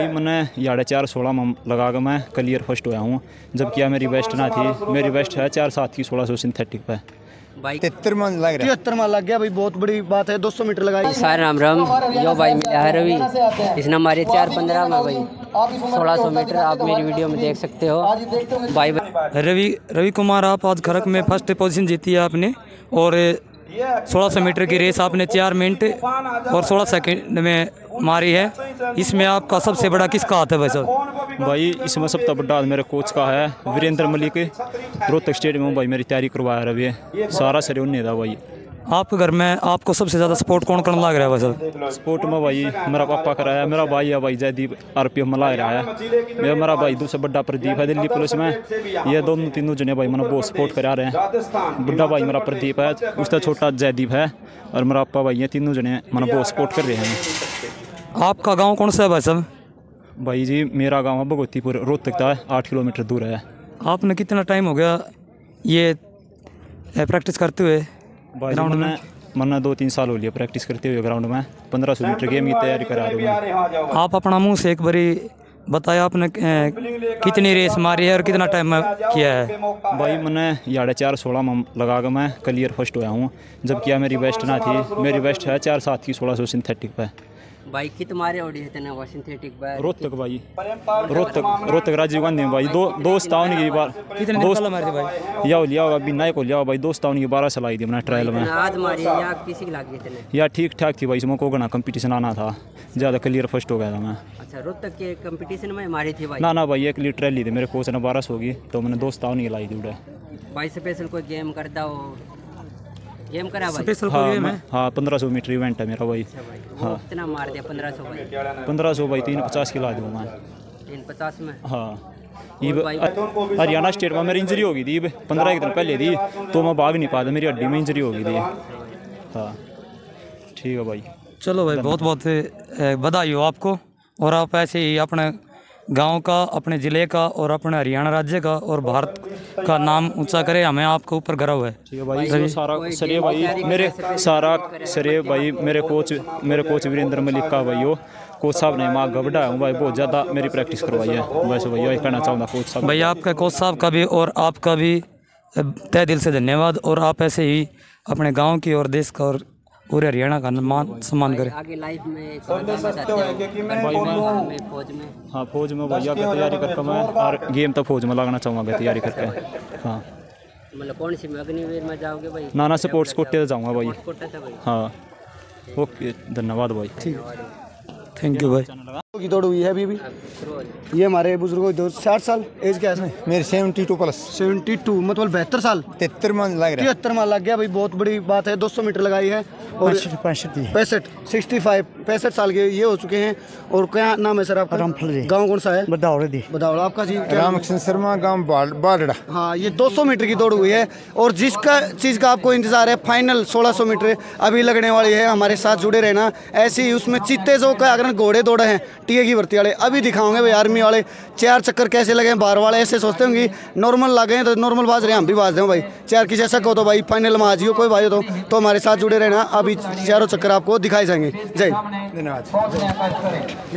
भाई मैंने साढ़े चार सोलह में लगा कर मैं क्लियर फ़र्स्ट होया हूँ जबकि यह मेरी बेस्ट ना थी। मेरी बेस्ट है चार सात की सोलह सौ सिंथेटिक पे। तिहत्तर मन लग रहा है। तिहत्तर मार लग गया भाई बहुत बड़ी बात है 200 मीटर लगाई। सारे राम राम। यो भाई मिला है रवि इसने हमारे चार पंद्रह में भाई। सोलह सौ मीटर आप मेरी वीडियो में देख सकते हो। भाई रवि रवि कुमार आप आज खड़क में फ़र्स्ट पोजीशन जीती है आपने और 1600 मीटर की रेस आपने चार मिनट और 16 सेकंड में मारी है। इसमें आपका सबसे बड़ा किसका हाथ है भाई साहब? भाई इसमें सबसे बड़ा हाथ मेरे कोच का है वीरेंद्र मलिक। रोहतक स्टेडियम में भाई मेरी तैयारी करवाया रवि सारा सर उन्हें था भाई। आपके घर में आपको सबसे ज़्यादा सपोर्ट कौन करने लग रहा है भाई साहब? स्पोर्ट में भाई मेरा पापा कराया मेरा भाई है भाई जयदीप आर पी एफ़ में ला रहा है। मेरा मेरा भाई दूसरा बड़ा प्रदीप है दिल्ली पुलिस में। ये दोनों तीनों जने भाई मैंने बहुत सपोर्ट करा रहे हैं। बुढ़ा भाई मेरा प्रदीप है उसका छोटा जयदीप है और मेरा पापा भाई ये तीनों जने मैंने बहुत सपोर्ट कर रहे हैं। आपका गाँव कौन सा है भाई साहब? भाई जी मेरा गाँव है भगवतीपुर रोहतक का है आठ किलोमीटर दूर है। आपने कितना टाइम हो गया ये प्रैक्टिस करते हुए भाई जी, मैंने दो तीन साल हो लिया प्रैक्टिस करते हुए ग्राउंड में। पंद्रह सौ मीटर गेम की तैयारी करा रहा हूँ। आप अपना मुँह से एक बारी बताया आपने कितनी रेस मारी है और कितना टाइम में किया है? भाई मैंने साढ़े चार सोलह में लगा कर मैं क्लियर फ़र्स्ट होया हूँ जबकि यह मेरी बेस्ट ना थी। मेरी बेस्ट है चार सात की सोलह सौ सिंथेटिक पे। बाइक की तुम्हारे ओडी है तना सिंथेटिक बाइक रोहतक भाई। रोहतक रोहतक राजीव गांधी में भाई दो दोस्त आओ की बार कितने पहले मारी थी भाई? या लिया होगा अभी नए को लिया भाई दोस्त आओ की बारह चलाई थी मैंने ट्रायल में। आज मारी या किसी की लगी तना? या ठीक ठाक थी भाई इसमें कोगना कंपटीशन आना था। ज़्यादा क्लियर फ़र्स्ट हो गया था मैं। अच्छा रोहतक के कंपटीशन में मारी थी भाई? ना ना भाई एक लीटर रैली थी मेरे कोच ने बारह सौ की तो मैंने दोस्त आओ नहीं लाई थी उड़े। भाई स्पेशल कोई गेम करता हो? गेम करा भाई। स्पेशल हाँ कोई मैं हाँ? पंद्रह सौ मीटर इवेंट है मेरा भाई। अच्छा भाई वो कितना मार दिया पंद्रह सौ भाई। पंद्रह सौ भाई तीन पचास की ला दूँ मैं। तीन पचास में? हाँ। हरियाणा स्टेट में मेरी इंजरी हो गई थी पंद्रह एक दिन पहले थी तो मैं भाग नहीं पाता मेरी हड्डी में इंजरी हो गई थी। हाँ। ठीक है भाई। चलो भाई बहुत बहुत बधाई हो आपको और आप ऐसे ही अपने गाँव का अपने ज़िले का और अपने हरियाणा राज्य का और भारत का नाम ऊँचा करे हमें आपके ऊपर गर्व है। ठीक है भाई। सारा श्रेय भाई मेरे सारा श्रेय भाई मेरे कोच मेरे कोच वीरेंद्र मलिक का भाई हो। कोच साहब ने माँ गबड़ा हूँ भाई बहुत ज़्यादा मेरी प्रैक्टिस करवाई है। वैसे भाई यही कहना चाहूँगा कोच साहब भाई आपका कोच साहब का भी और आपका भी तय दिल से धन्यवाद। और आप ऐसे ही अपने गाँव की और देश का और पूरे हरियाणा का मान सम्मान करें। आगे लाइफ में कौन करना चाहते हो। भाई मैं में फौज में। हाँ फौज में भैया की तैयारी करके मैं और गेम तो फौज में लगाना चाहूँगा तैयारी करके। हाँ। मतलब कौन सी में अग्निवीर में जाओगे भाई? नाना स्पोर्ट्स कोटे से जाऊँगा भाई। हाँ। ओके धन्यवाद भाई। ठीक। थैंक यू भाई। की दौड़ हुई है अभी भी? ये हमारे बुज़ुर्ग की दौड़ साठ साल एज क्या है मेरे seventy two plus seventy two मतलब बहत्तर साल। तिहत्तर मन लग रहा है। तिहत्तर मार लग गया भाई बहुत बड़ी बात है। 200 मीटर लगाई है और पैंसठ पैंसठ सिक्सटी फाइव पैंसठ साल के ये हो चुके हैं। और क्या नाम है सर आपका? गाँव कौन सा है? बदावड़े दी बदावड़ा आपका जी रामकृष्ण शर्मा गाँव बाड़ड़ा। हाँ ये 200 मीटर की दौड़ हुई है। और जिसका चीज़ का आपको इंतज़ार है फाइनल सोलह सौ मीटर अभी लगने वाली है। हमारे साथ जुड़े रहना। ऐसे ही उसमें चीते जो का अगर घोड़े दौड़े हैं टीए की भर्ती वाले अभी दिखाओगे भाई आर्मी वाले चार चक्कर कैसे लगे हैं बाहर वाले ऐसे सोचते होंगे नॉर्मल लगे हैं तो नॉर्मल बाज रहे हैं हम भी बाज दें भाई। चार की जैसा कहो तो भाई फाइनल में आज कोई भाई हो तो, तो हमारे साथ जुड़े रहना अभी चारों चक्कर आपको दिखाई जाएँगे। जय। धन्यवाद।